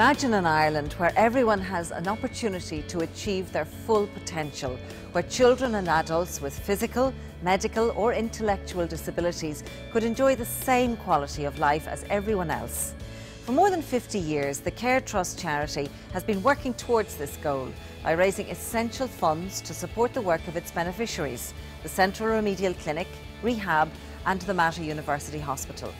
Imagine an Ireland where everyone has an opportunity to achieve their full potential, where children and adults with physical, medical or intellectual disabilities could enjoy the same quality of life as everyone else. For more than 50 years, the Care Trust charity has been working towards this goal by raising essential funds to support the work of its beneficiaries, the Central Remedial Clinic, Rehab and the Mater University Hospital.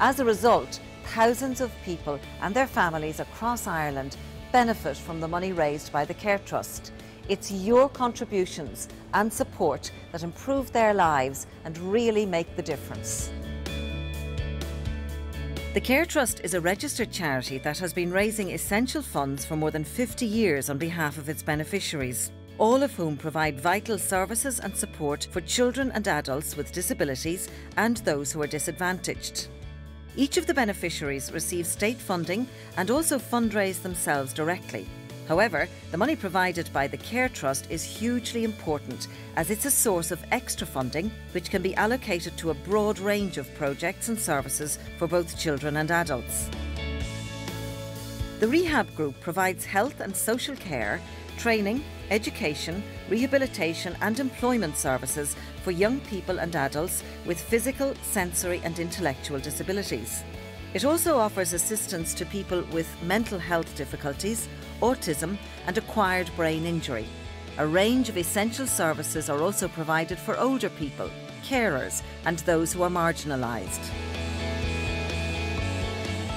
As a result, thousands of people and their families across Ireland benefit from the money raised by the Care Trust. It's your contributions and support that improve their lives and really make the difference. The Care Trust is a registered charity that has been raising essential funds for more than 50 years on behalf of its beneficiaries, all of whom provide vital services and support for children and adults with disabilities and those who are disadvantaged. Each of the beneficiaries receives state funding and also fundraise themselves directly. However, the money provided by the Care Trust is hugely important as it's a source of extra funding which can be allocated to a broad range of projects and services for both children and adults. The Rehab Group provides health and social care, training, education, rehabilitation and employment services for young people and adults with physical, sensory and intellectual disabilities. It also offers assistance to people with mental health difficulties, autism and acquired brain injury. A range of essential services are also provided for older people, carers and those who are marginalised.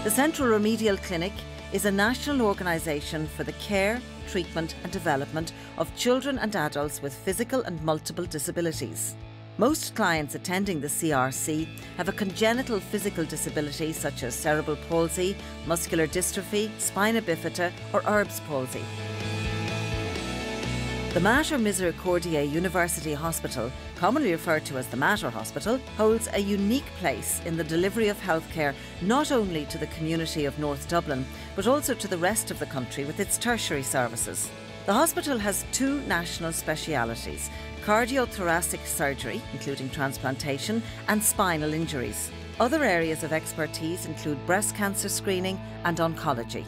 The Central Remedial Clinic is a national organisation for the care, treatment and development of children and adults with physical and multiple disabilities. Most clients attending the CRC have a congenital physical disability such as cerebral palsy, muscular dystrophy, spina bifida or Erb's palsy. The Mater Misericordiae University Hospital, commonly referred to as the Mater Hospital, holds a unique place in the delivery of healthcare not only to the community of North Dublin, but also to the rest of the country with its tertiary services. The hospital has two national specialities cardiothoracic surgery, including transplantation, and spinal injuries. Other areas of expertise include breast cancer screening and oncology.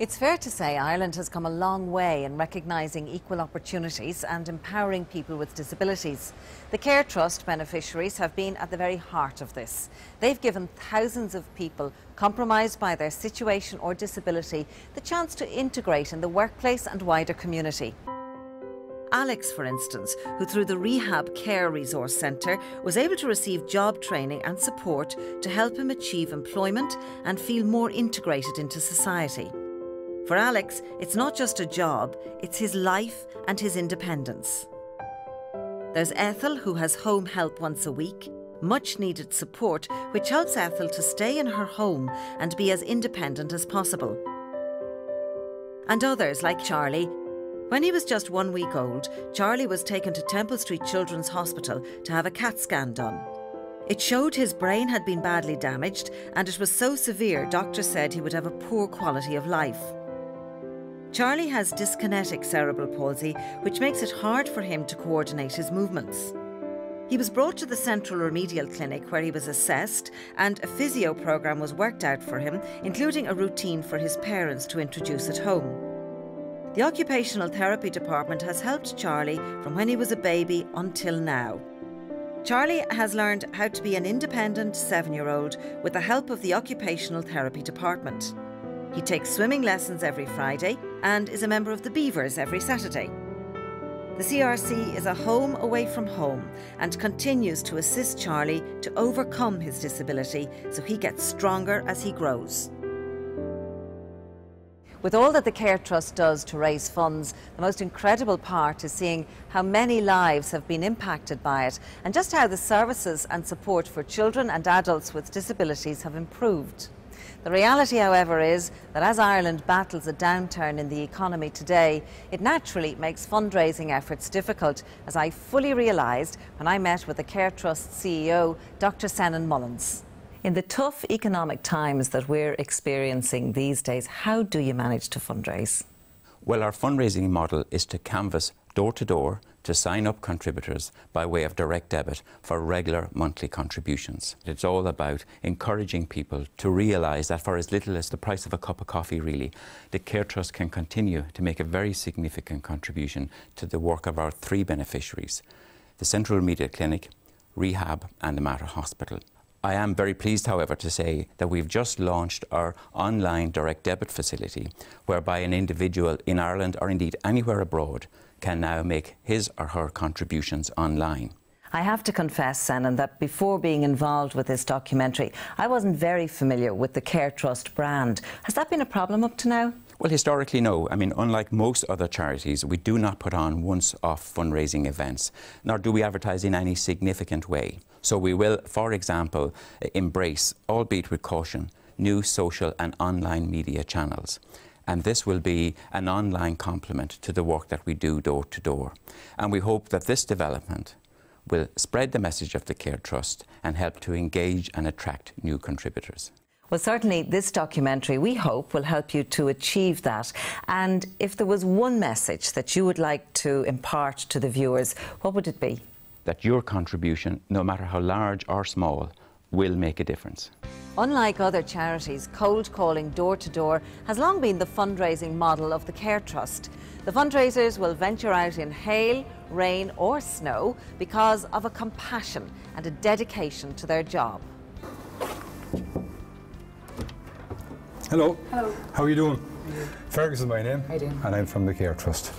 It's fair to say Ireland has come a long way in recognising equal opportunities and empowering people with disabilities. The Care Trust beneficiaries have been at the very heart of this. They've given thousands of people compromised by their situation or disability the chance to integrate in the workplace and wider community. Alex, for instance, who through the Rehab Care Resource Centre was able to receive job training and support to help him achieve employment and feel more integrated into society. For Alex, it's not just a job, it's his life and his independence. There's Ethel, who has home help once a week, much needed support, which helps Ethel to stay in her home and be as independent as possible. And others like Charlie, when he was just one week old, Charlie was taken to Temple Street Children's Hospital to have a CAT scan done. It showed his brain had been badly damaged and it was so severe doctors said he would have a poor quality of life. Charlie has dyskinetic cerebral palsy, which makes it hard for him to coordinate his movements. He was brought to the Central Remedial Clinic where he was assessed and a physio programme was worked out for him, including a routine for his parents to introduce at home. The occupational therapy department has helped Charlie from when he was a baby until now. Charlie has learned how to be an independent seven year old with the help of the occupational therapy department. He takes swimming lessons every Friday and is a member of the Beavers every Saturday. The CRC is a home away from home and continues to assist Charlie to overcome his disability so he gets stronger as he grows. With all that the Care Trust does to raise funds, the most incredible part is seeing how many lives have been impacted by it and just how the services and support for children and adults with disabilities have improved. The reality, however, is that as Ireland battles a downturn in the economy today, it naturally makes fundraising efforts difficult, as I fully realised when I met with the Care Trust CEO, Dr. Senan Mullins. In the tough economic times that we're experiencing these days, how do you manage to fundraise? Well, our fundraising model is to canvass door to door to sign up contributors by way of direct debit for regular monthly contributions. It's all about encouraging people to realise that for as little as the price of a cup of coffee, really, the Care Trust can continue to make a very significant contribution to the work of our three beneficiaries the Central Remedial Clinic, Rehab, and the Mater Hospital. I am very pleased, however, to say that we've just launched our online direct debit facility, whereby an individual in Ireland or indeed anywhere abroad can now make his or her contributions online. I have to confess, Senan, that before being involved with this documentary, I wasn't very familiar with the Care Trust brand. Has that been a problem up to now? Well, historically, no. I mean, unlike most other charities, we do not put on once off fundraising events, nor do we advertise in any significant way. So we will, for example, embrace, albeit with caution, new social and online media channels. And this will be an online complement to the work that we do door to door. And we hope that this development will spread the message of the Care Trust and help to engage and attract new contributors. Well, certainly this documentary, we hope, will help you to achieve that. And if there was one message that you would like to impart to the viewers, what would it be? That your contribution, no matter how large or small, will make a difference. Unlike other charities, cold calling door to door has long been the fundraising model of the Care Trust. The fundraisers will venture out in hail, rain, or snow because of a compassion and a dedication to their job. Hello. Hello. How are you doing? Fergus is my name. How you doing? And I'm from the Care Trust.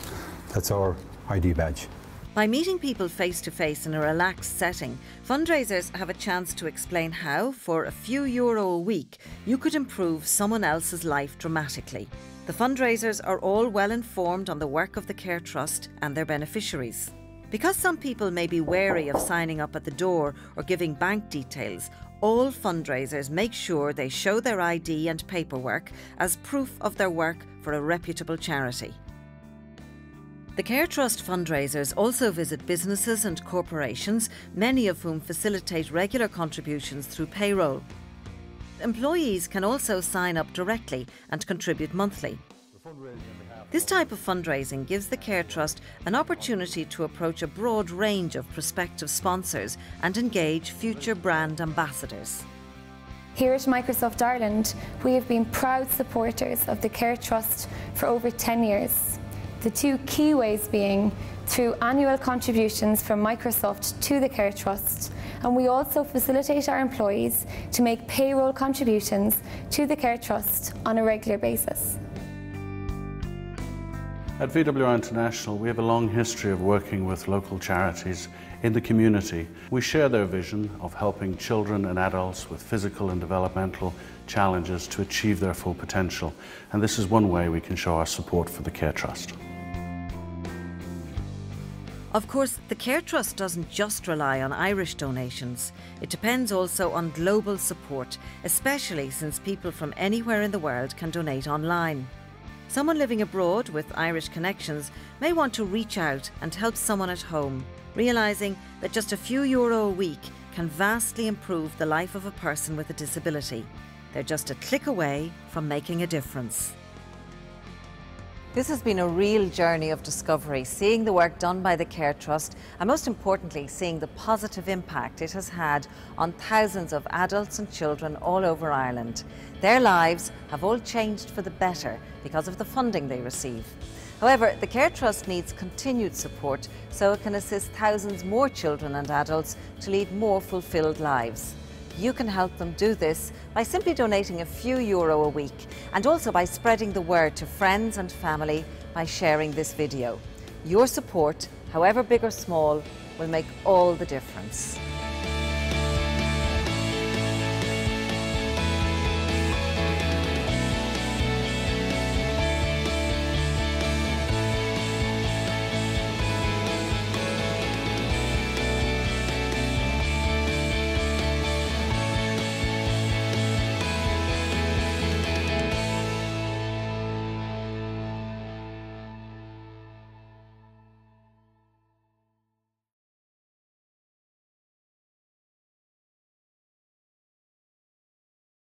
That's our ID badge. By meeting people face to face in a relaxed setting, fundraisers have a chance to explain how, for a few euro a week, you could improve someone else's life dramatically. The fundraisers are all well informed on the work of the Care Trust and their beneficiaries. Because some people may be wary of signing up at the door or giving bank details, all fundraisers make sure they show their ID and paperwork as proof of their work for a reputable charity. The Care Trust fundraisers also visit businesses and corporations, many of whom facilitate regular contributions through payroll. Employees can also sign up directly and contribute monthly. This type of fundraising gives the Care Trust an opportunity to approach a broad range of prospective sponsors and engage future brand ambassadors. Here at Microsoft Ireland, we have been proud supporters of the Care Trust for over 10 years. The two key ways being through annual contributions from Microsoft to the Care Trust, and we also facilitate our employees to make payroll contributions to the Care Trust on a regular basis. At VWR International, we have a long history of working with local charities in the community. We share their vision of helping children and adults with physical and developmental challenges to achieve their full potential. And this is one way we can show our support for the Care Trust. Of course, the Care Trust doesn't just rely on Irish donations. It depends also on global support, especially since people from anywhere in the world can donate online. Someone living abroad with Irish connections may want to reach out and help someone at home, realising that just a few euro a week can vastly improve the life of a person with a disability. They're just a click away from making a difference. This has been a real journey of discovery, seeing the work done by the Care Trust and most importantly, seeing the positive impact it has had on thousands of adults and children all over Ireland. Their lives have all changed for the better because of the funding they receive. However, the Care Trust needs continued support so it can assist thousands more children and adults to lead more fulfilled lives. You can help them do this by simply donating a few euro a week and also by spreading the word to friends and family by sharing this video. Your support, however big or small, will make all the difference.